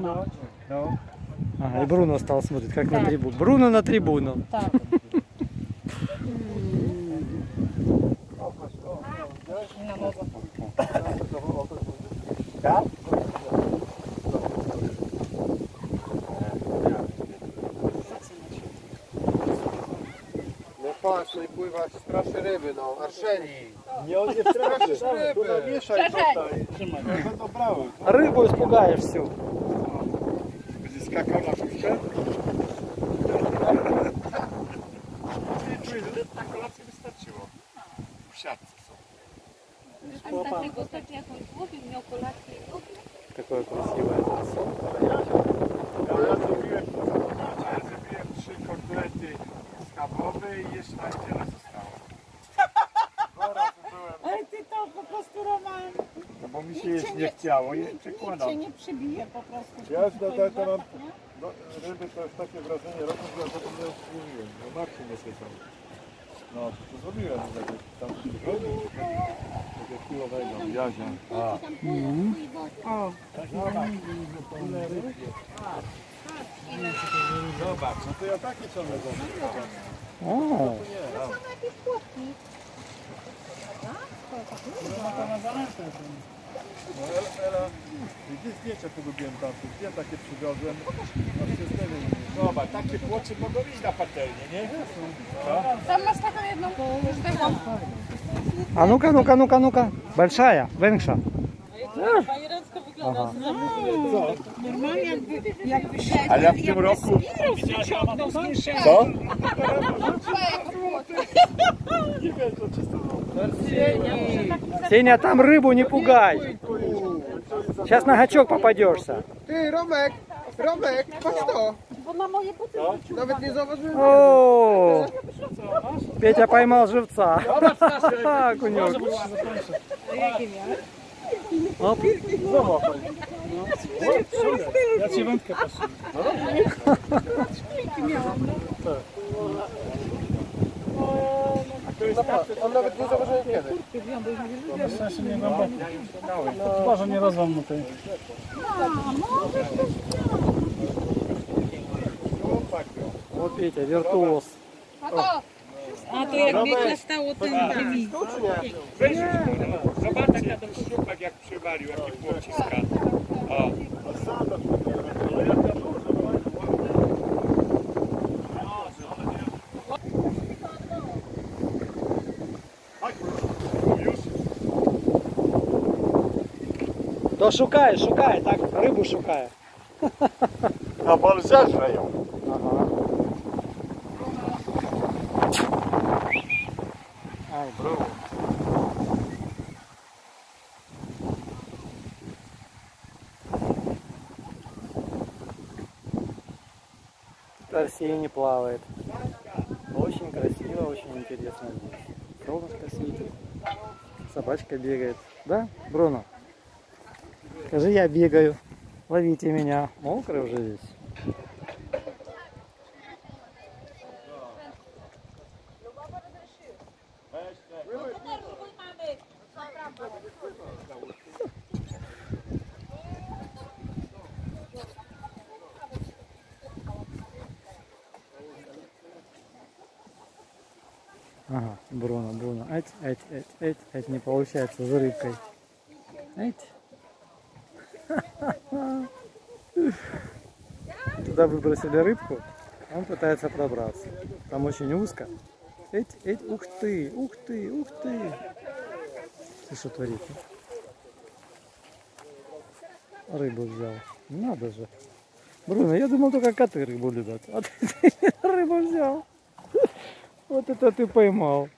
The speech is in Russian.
Ну, ну. Ага, и Бруно стал смотреть, как на Да. трибуну. Бруно на трибуну. Так. Na mogła. Tak? No patrz, no i pływać straszy ryby, no, arszeni. Nie, on nie straszy. Straszy Tu ryby. namieszaj tutaj. Ja będą brały. А рыбу испугаешь всю. skakał na górze. Na kolację wystarczyło. W siatce są. A dlatego ostatnio jakąś złowił, miał kolację i obiad. Taką jakąś siłę. Ja zrobiłem, ja zrobiłem trzy kotlety schabowe i jeszcze raz nie chciało, je przekładam. Nic się nie przybije po prostu. Ja z dodatku mam, no, ryby to jest takie wrażenie robią, że ja zapomniałem mówiłem, no Marcin nie słyszał. No, to, to zrobiłem, no, tak jak tam się zrobił, takiego kulowego. A. Mhm. O, tak, no, tak. zobacz, no to ja takie są leżące. O. To są no. jakieś płotki. Tak? To tak. No to na zalęce są. Ela, Ela, gdzie zdjęcia polubiłem tam, gdzie takie przywiozłem, no systemy. Zobacz, takie płoczy mogą iść na patelnię, nie? tam masz taką jedną każdego. А ну-ка, ну-ка, ну-ка, ну-ка. Большая, większa. Ага. W tym roku... Co? Nie wiem, to czysto... Сеня, там рыбу не пугай. Сейчас на гачок попадешься. Ty, Romek, Romek, patrz to. Bo na moje buty Nawet nie zauważyłem. О, Петя поймал живца. Окунек. Оп. Ja ci wędkę patrzę. On nawet nie zauważyłem kiedy. Może nie rozwam mu tej. Вот Петя, виртуоз. A to jak mnie klastało ten tymi. Weź zobaczcie ten szczupak jak przywalił, jaki płociska. O, То шукай, шукай, так шукай. A bol zeżre ją. Ага. Ай, Арсений не плавает. Очень красиво, очень интересно здесь. Солнышко светит. Собачка бегает. Да, Бруно? Скажи, я бегаю. Ловите меня. Мокрый уже весь. Ага, Бруно, Бруно. Эть, эть, эть, эть, эть, не получается за рыбкой. Эть. Туда выбросили рыбку, он пытается пробраться. Там очень узко. Эть, эть, ух ты, ух ты, ух ты. Ты что творит? Рыбу взял. Надо же. Бруно, я думал только коты рыбу любят. А ты рыбу взял. Вот это ты поймал.